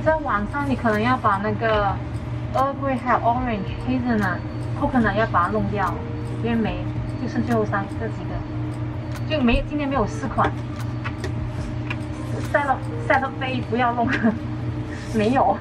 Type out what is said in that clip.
在网上，你可能要把那个 Earl Grey 还有 Orange、Hazelnut、Coconut 要把它弄掉，因为没就剩最后三这几个，就没今天没有四款。Set up Set up 不要弄，没有。